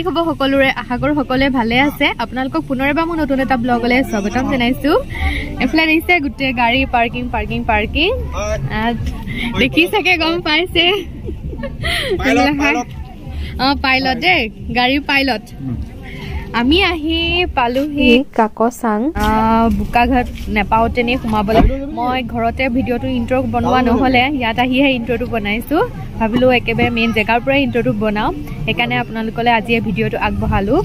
কি খবৰ সকলোৰে? আশা কৰো সকলোৱে ভালে আছে। আপোনালোকক পুনৰ এবাৰ মোৰ নতুন এটা ব্লগলৈ স্বাগতম জনাইছো। এইফালে দেখিছে গোটেই গাড়ী পাৰ্কিং পাৰ্কিং পাৰ্কিং। দেখি চাগে গম পাইছে। অ পাইলট দেই গাড়ীৰ পাইলট। আমি আহি পালোহি। কাকচাং। বোকাঘাট নেপাওঁতেনে সোমাবলৈ। মই ঘৰতে ভিডিঅ'টো ইণ্ট্ৰ বনোৱা নহ'লে ইয়াত আহিহে ইণ্ট্ৰটো বনাইছোঁ। ভাবিলোঁ একেবাৰে মেইন জেগাৰ পৰাই ইণ্ট্ৰটো বনাওঁ। সেইকাৰণে আপোনালোকলৈ আজিয়ে ভিডিঅ'টো আগবঢ়ালোঁ।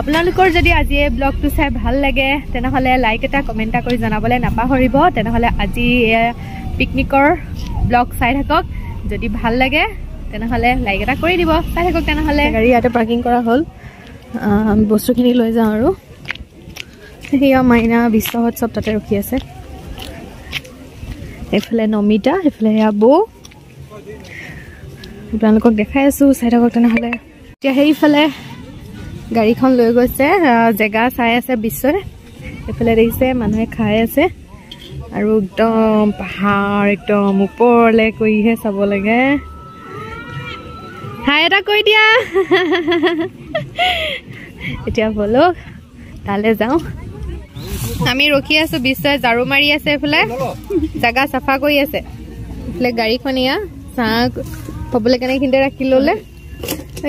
আপোনালোকৰ যদি আজি এই ব্লগটো চাই ভাল লাগে তেনেহ'লে লাইক এটা কমেণ্ট এটা কৰি জনাবলৈ নাপাহৰিব। তেনেহ'লে আজি পিকনিকৰ ব্লগ চাই থাকক। যদি ভাল লাগে তেনেহ'লে লাইক এটা কৰি দিব। চাই থাকক তেনেহ'লে। গাড়ী ইয়াতে পাৰ্কিং কৰা হ'ল। বস্তুখিনি লৈ যাওঁ আৰু। সেয়া মাইনা বিশ্বহত চব তাতে ৰখি আছে। এইফালে নমিতা এইফালে সেয়া বৌ। আপোনালোকক দেখাই আছোঁ চাই থাকক তেনেহ'লে। এতিয়া সেইফালে গাড়ীখন লৈ গৈছে জেগা চাই আছে বিশ্বই। এইফালে দেখিছে মানুহে খাই আছে। আৰু একদম পাহাৰ একদম ওপৰলৈ কৰিহে চাব লাগে। হাই এটা কৈ দিয়া। এতিয়া বলক তালৈ যাওঁ। আমি ৰখি আছো বিশ্বই ঝাৰু মাৰি আছে এইফালে। জেগা চাফা কৰি আছে। এইফালে গাড়ীখন এয়া চাহ হ'বলৈ কাৰণে এইখিনিতে ৰাখি ল'লে।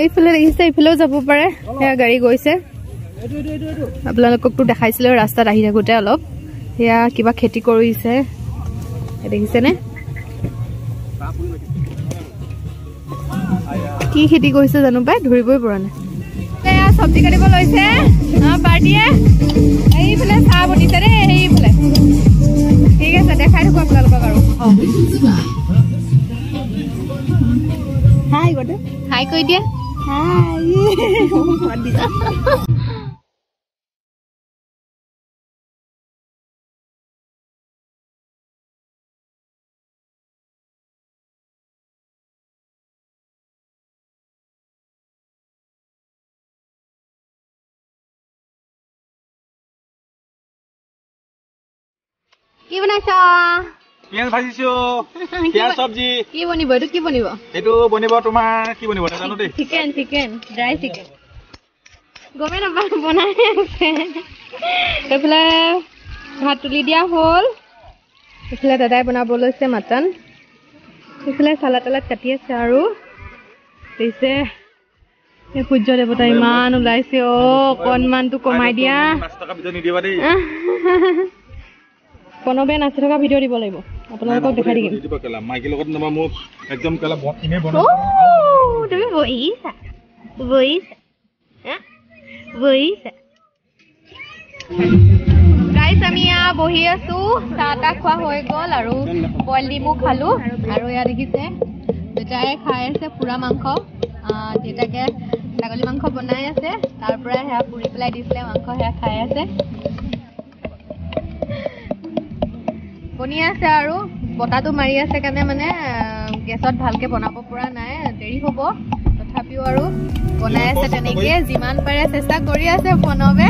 এইফালে দেখিছে এইফালেও যাব পাৰে। সেয়া গাড়ী গৈছে। আপোনালোককতো দেখাইছিলে ৰাস্তাত আহি থাকোঁতে অলপ। সেয়া কিবা খেতি কৰিছে। দেখিছেনে? কি খেতি কৰিছে জানো পাই? ধৰিবই পৰা নাই। চব্জি কাটিব লৈছে। পাৰ্টিয়ে। এইফালে চাহ বনিছে দেই সেইফালে ঠিক আছে দেখাই থাকো আপোনালোকক আৰু। হাই কৈ দিয়া। কি বনাইছ পিঁয়াজ ভাজিছো পিঁয়াজ চব্জি কি বনিব এইটো কি বনিব এইটো বনিব তোমাৰ কি বনিব নাজানো দেই চিকেন চিকেন ড্ৰাই চিকেন গমেই নাপাওঁ বনাই আছে এইফালে ভাত তুলি দিয়া হ'ল এইফালে দাদাই বনাব লৈছে মাটন এইফালে চালাদ তালাদ কাটি আছে আৰু পিছে এই সূৰ্য দেৱতা ইমান ওলাইছে অ অকণমানটো কমাই দিয়া প্ৰণৱে নাচি থকা ভিডিঅ' দিব লাগিব। আপোনালোকক দেখাই কেলা। মাইকীৰ লগত নামা মোক একদম কেলা তুমি বহিছা। বহিছা। হা? বহিছা। আমি ইয়াত বহি আছো। চাহ তাহ খোৱা হৈ গ'ল আৰু বইল ডিমো খালো। আৰু ইয়াত দেখিছে দেউতাই খাই আছে পুৰা মাংস। দেউতাকে ছাগলী মাংস বনাই আছে। তাৰ পৰা সেয়া পুৰি পেলাই দিছিলে মাংস সেয়া খাই আছে। বনি আছে আৰু বতাহটো মাৰি আছে কাৰণে মানে গেছত ভালকে বনাব পৰা নাই দেৰি হ'ব। তথাপিও আৰু বনাই আছে তেনেকে যিমান পাৰে চেষ্টা কৰি আছে প্ৰণৱে।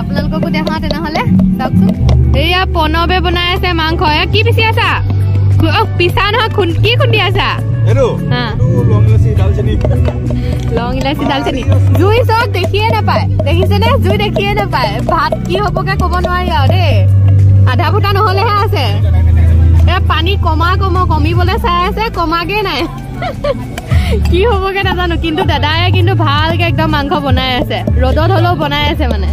আপোনালোককো দেখাওঁ তেনেহ'লে চাওকচোন। এয়া প্ৰণৱে বনাই আছে মাংস। এয়া কি পিচি আছা? পিছা নহয় খুন- কি খুন্দি আছা? লং ইলাচি দালচেনি লং ইলাচি দালচেনি জুই চব দেখিয়ে নাপায়। দেখিছেনে? জুই দেখিয়ে নাপায়। ভাত কি হ'বগে ক'ব নোৱাৰি আৰু দেই। আধা ফুটা নহ'লেহে আছে। এ পানী কমা কম কমিবলৈ চাই আছে কমাগে নাই। কি হ'বগে নাজানো কিন্তু দাদাই কিন্তু ভালকে একদম মাংস বনাই আছে। ৰ'দত হ'লেও বনাই আছে মানে।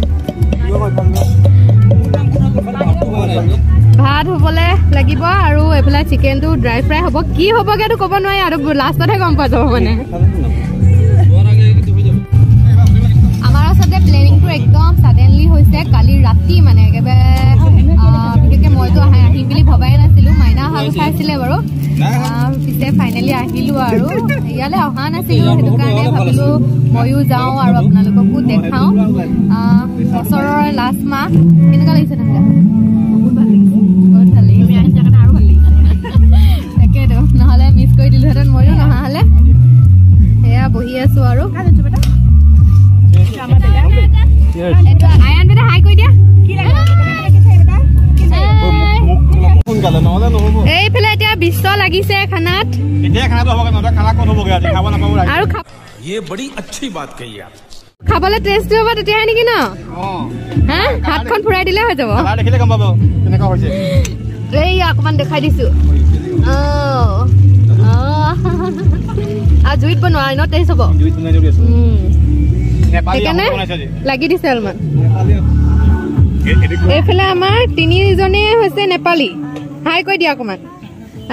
ভাত হ'বলে লাগিব আৰু এইফালে চিকেনটো ড্ৰাই ফ্ৰাই হ'ব। কি হ'বগেতো ক'ব নোৱাৰি আৰু লাষ্টতহে গম পোৱা যাব মানে। আমাৰ আচলতে প্লেনিংটো একদম ছাডেনলি হৈছে কালি ৰাতি মানে একেবাৰে বিশেষকৈ মইতো আহি আহিম বুলি ভবাই নাছিলোঁ মাইনা অহা কথা আছিলে বাৰু। পিছে ফাইনেলি আহিলোঁ আৰু। ইয়ালৈ অহা নাছিলোঁ সেইটো কাৰণে ভাবিলোঁ ময়ো যাওঁ আৰু আপোনালোককো দেখাওঁ। বছৰৰ লাষ্ট মাহ। কেনেকুৱা লাগিছে নহ'লে বহুত ভাল লাগিছে। আৰু ভাল লাগিছে। তাকেতো নহ'লে মিছ কৰি দিলোহেঁতেন ময়ো নহা হ'লে। সেয়া বহি আছোঁ আৰু। আয়ান বেটা হাই কৈ দিয়া। সোনকালে নহ'লে নহ'ব এইফালে এতিয়া বিশ্ব লাগিছে খানাত এতিয়া খানাটো হ'বগে নহ'লে খানা ক'ত হ'বগে আজি খাব নাপাব আৰু খা- ये बड़ी अच्छी बात कही आप খাবলৈ টেষ্টি হ'ব তেতিয়াহে নেকি ন হা হাতখন ফুৰাই দিলে হৈ যাব কালাৰ দেখিলে গম পাব কেনেকুৱা হৈছে এই অকমান দেখাই দিছো অ, অ। আৰু জুইত বনোৱা ন টেষ্ট হ'ব জুইত বনাই দিওঁ আছো উম, নেপালী সেইকাৰণে আহোম বনাইছে আজি লাগি দিছে অলপমান নেপালী এ- এইটো এইফালে আমাৰ তিনিজনে হৈছে নেপালী। হাই কৈ দিয়া অকমান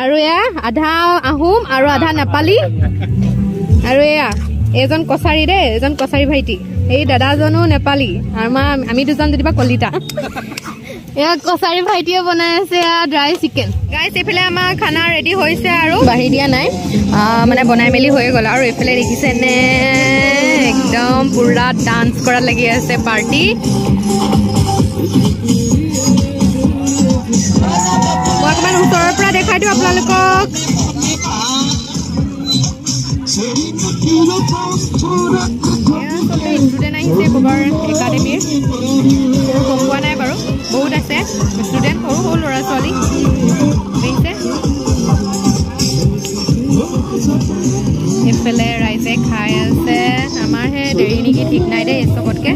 আৰু এয়া আধা আহোম আৰু আধা নেপালী। আৰু এয়া এজন কছাৰী দেই এজন কছাৰী ভাইটি। এই দাদাজনো নেপালী আমাৰ আমি দুজন যেনিবা কলিতা। এয়া কছাৰী ভাইটিয়ে বনাই আছে এয়া ড্ৰাই চিকেন গাইছ এইফালে আমাৰ খানা ৰেডি হৈছে আৰু। বাঢ়ি দিয়া নাই। মানে বনাই মেলি হৈ গ'ল। আৰু এইফালে দেখিছে নে? একদম পুৰা ডান্স কৰাত লাগি আছে পাৰ্টি ওচৰৰ পৰা দেখাই দিওঁ আপোনালোকক। ষ্টুডেণ্ট আহিছে গোবৰ একাডেমীৰ মোৰ গম পোৱা নাই বাৰু। বহুত আছে। ষ্টুডেণ্ট সৰু সৰু ল'ৰা ছোৱালী দেখিছে? এইফালে ৰাইজে খাই আছে। আমাৰহে দেৰি নেকি ঠিক নাই দেই চবতকে।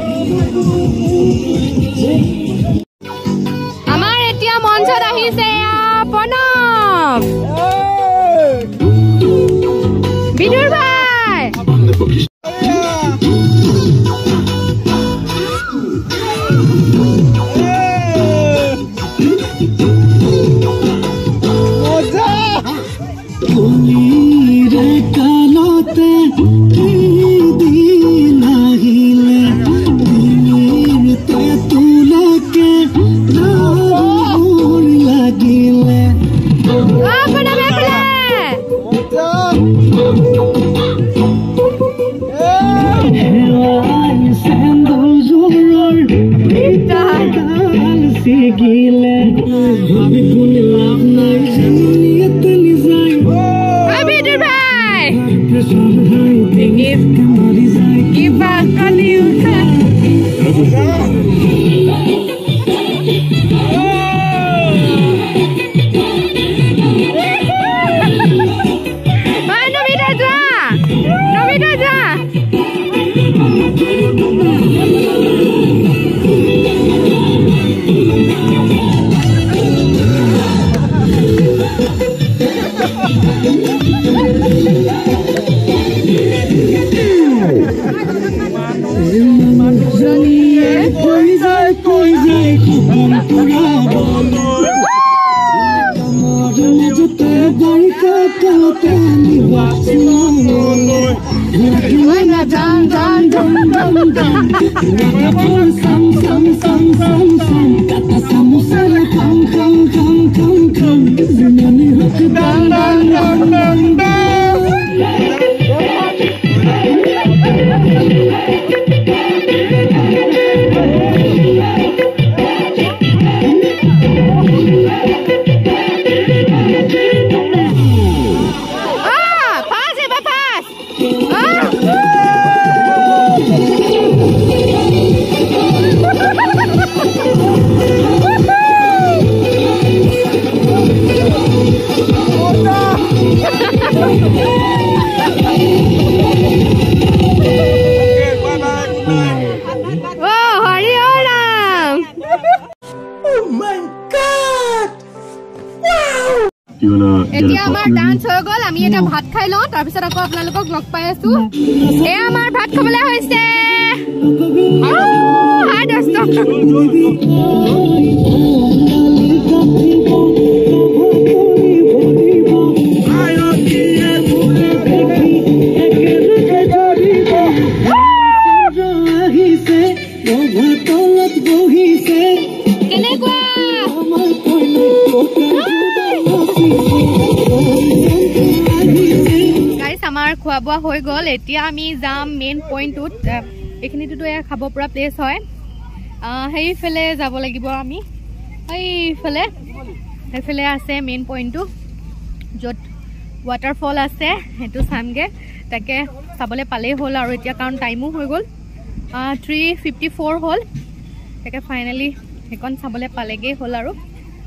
আমাৰ এতিয়া মঞ্চত আহিছে যাম যাম যাম যাম যাম ফুল চাম চাম চাম চাম চাম কাটা চামুচেৰে খাম খাম খাম খাম খাম যিমানে হওক দাম দাম দাম দাম দাম Ah, তাৰপিছত আকৌ আপোনালোকক লগ পাই আছো। এয়া আমাৰ ভাত খাবলৈ হৈছে। হাই খোৱা বোৱা হৈ গ'ল। এতিয়া আমি যাম মেইন পইণ্টটোত এইখিনিটোতো এয়া খাব পৰা প্লেচ হয়। সেইফালে যাব লাগিব আমি। সেইফালে সেইফালে আছে মেইন পইণ্টটো য'ত ৱাটাৰফল আছে সেইটো চামগৈ। তাকে চাবলৈ পালেই হ'ল আৰু এতিয়া কাৰণ টাইমো হৈ গ'ল। থ্ৰী ফিফটি ফ'ৰ হ'ল। তাকে ফাইনেলি সেইকণ চাবলৈ পালেগৈ হ'ল আৰু।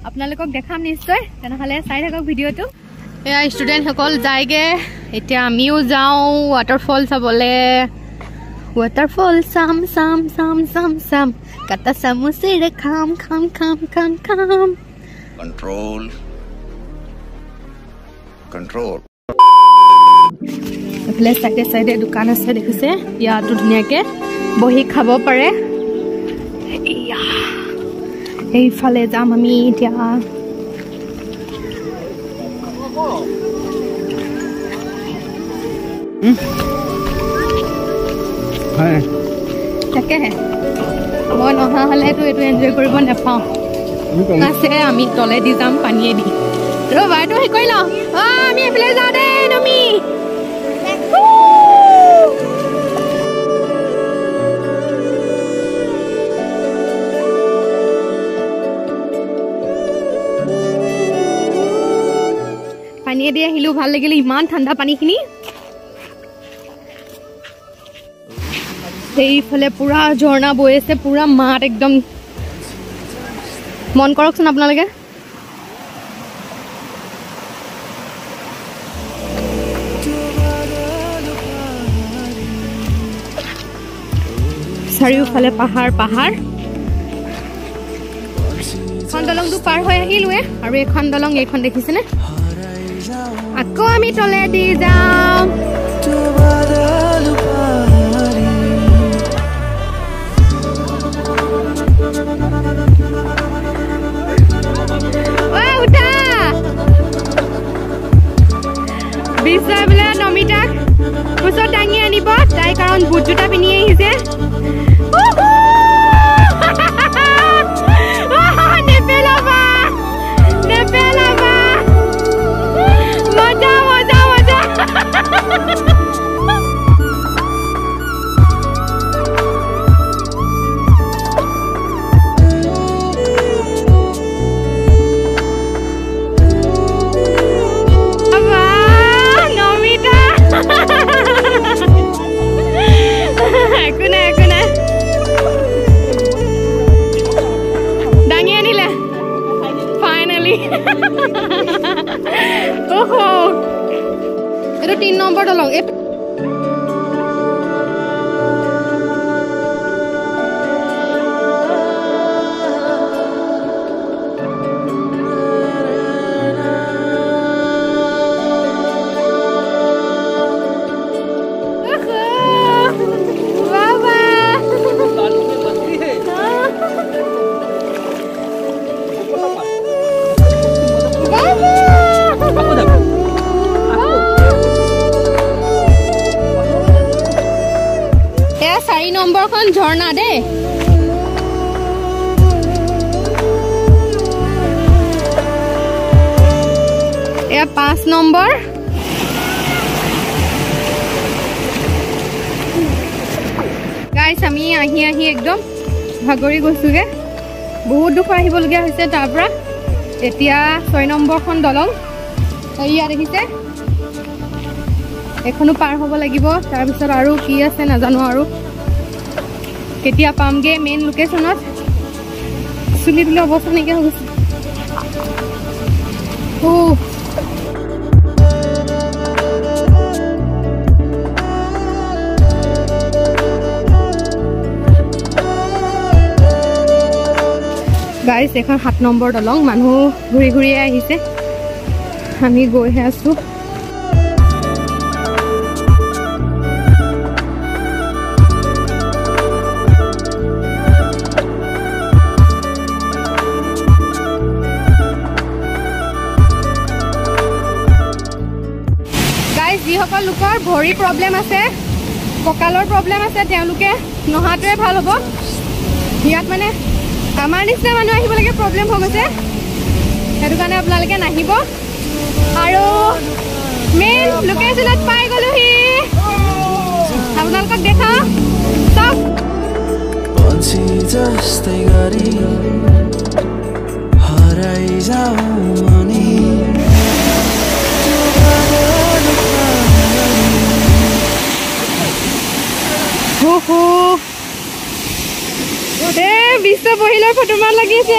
আপোনালোকক দেখাম নিশ্চয়। তেনেহ'লে চাই থাকক ভিডিঅ'টো। এয়া ষ্টুডেণ্টসকল যায়গৈ। এতিয়া আমিও যাওঁ ৱাটাৰফল চাবলৈ। ৱাটাৰফল চাম চাম চাম চাম চাম। কাটা চামুচেৰে খাম খাম খাম খাম খাম। Control. Control. এইফালে চাইডে চাইডে দোকান আছে দেখিছে? ইয়াতো ধুনীয়াকে বহি খাব পাৰে। এইফালে যাম আমি এতিয়া। হয়। তাকেহে। মই নহা হ'লেতো এইটো এনজয় কৰিব নাপাওঁ। আছে আমি তলেদি যাম পানীয়ে দি। ৰ'বা এইটো হেৰি কৰি লওঁ। অঁ আমি এইফালে যাওঁ দেই নমি। পানীয়ে দি আহিলো ভাল লাগিলে ইমান ঠাণ্ডা পানীখিনি। সেইফালে পুৰা ঝৰ্ণা বৈ আছে পুৰা মাত একদম। মন কৰকচোন আপোনালোকে। চাৰিওফালে পাহাৰ পাহাৰ। এখন দলংটো পাৰ হৈ আহিলোৱে আৰু এইখন দলং এইখন দেখিছেনে? আকৌ আমি তলেদি যাওঁ কাৰণ বুট জোতা পিন্ধি আহিছে ঝৰ্ণা দেই এয়া পাঁচ নম্বৰ গাইছ আমি আহি আহি একদম ভাগৰি গৈছোগে। বহুত দুখ আহিবলগীয়া হৈছে তাৰ পৰা। এতিয়া ছয় নম্বৰখন দলং। ইয়াত দেখিছে এখনো পাৰ হ'ব লাগিব। তাৰপিছত আৰু কি আছে নাজানো আৰু। কেতিয়া পামগে মেইন লোকেশ্যনত চুলি তুলি অৱস্থা নাইকিয়া হৈ গৈছে। গাইছ এখন সাত নম্বৰ দলং মানুহ ঘূৰি ঘূৰিয়ে আহিছে আমি গৈহে আছোঁ ভৰি প্ৰব্লেম আছে কঁকালৰ প্ৰব্লেম আছে তেওঁলোকে নহাটোৱে ভাল হ'ব। ইয়াত মানে আমাৰ নিচিনা মানুহ আহিবলৈকে প্ৰব্লেম হৈ গৈছে। সেইটো কাৰণে আপোনালোকে নাহিব। আৰু মেইন লোকেশ্যনত পাই গ'লোহি। আপোনালোকক দেখাওঁ চাওক। Just stay ready. Hot eyes. এ বিশ্ব বহিলৰ ফটোমান লাগিছে।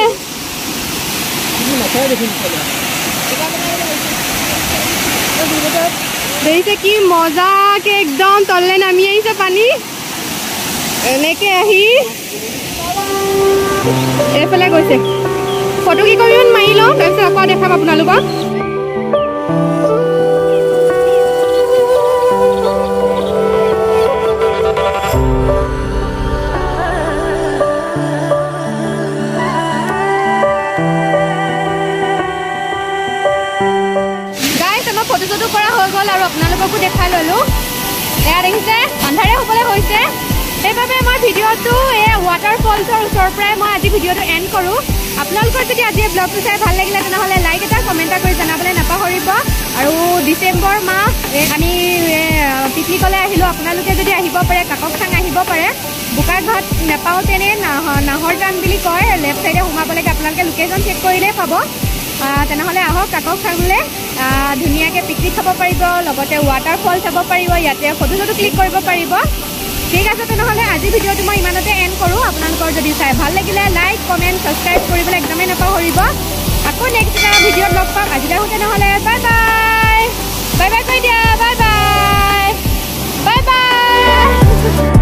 দেখিছে কি মজাকে একদম তললে নামি আহিছে পানী। এনেকে আহি এইফালে গৈছে। ফটো কেইকপিমান মাৰি লওঁ তাৰপিছত আকৌ দেখাম আপোনালোকক। আপোনালোককো দেখাই ল'লোঁ। এয়া দেখিছে আন্ধাৰে হ'বলৈ হৈছে। সেইবাবে মই ভিডিঅ'টো এই ৱাটাৰফলছৰ ওচৰৰ পৰাই মই আজি ভিডিঅ'টো এণ্ড কৰোঁ। আপোনালোকৰ যদি আজি এই ব্লগটো চাই ভাল লাগিলে তেনেহ'লে লাইক এটা কমেণ্ট এটা কৰি জনাবলৈ নাপাহৰিব। আৰু ডিচেম্বৰ মাহ আমি পিকনিকলৈ আহিলোঁ। আপোনালোকে যদি আহিব পাৰে কাককচাং আহিব পাৰে। বোকাঘাট নেপাওঁতেনে নাহ নাহৰজান বুলি কয়। লেফ্ট ছাইডে সোমাব লাগে। আপোনালোকে লোকেশ্যন চেক কৰিলেই পাব। তেনেহ'লে আহক কাকক চাবলৈ ধুনীয়াকৈ পিকনিক খাব পাৰিব লগতে ৱাটাৰফল চাব পাৰিব ইয়াতে ফটো চটো ক্লিক কৰিব পাৰিব। ঠিক আছে তেনেহ'লে আজি ভিডিঅ'টো মই ইমানতে এণ্ড কৰোঁ। আপোনালোকৰ যদি চাই ভাল লাগিলে লাইক কমেণ্ট ছাবস্ক্ৰাইব কৰিবলৈ একদমেই নাপাহৰিব। আকৌ নেক্সট এটা ভিডিঅ'ত লগ পাম। আজি যাওঁ তেনেহ'লে। বাই বাই বাই বাই কৈ দিয়া। Bye bye bye bye